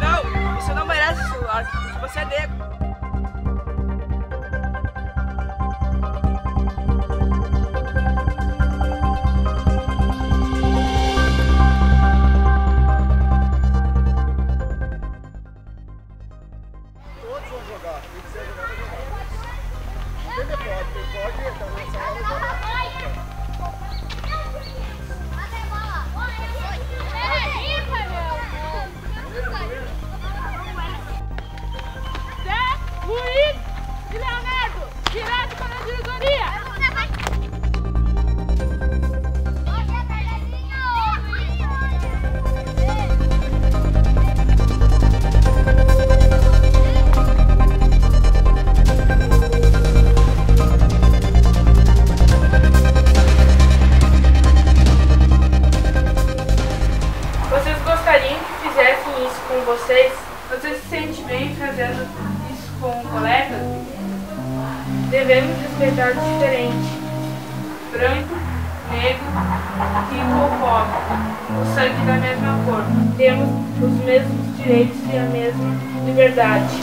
Não, você não merece esse celular. Você é negro. Todos vão jogar. Jogar. 出てもらって、こうい。Com vocês? Você se sente bem fazendo isso com colegas? Devemos respeitar o diferente. Branco, negro, rico ou pobre. O sangue da mesma cor. Temos os mesmos direitos e a mesma liberdade.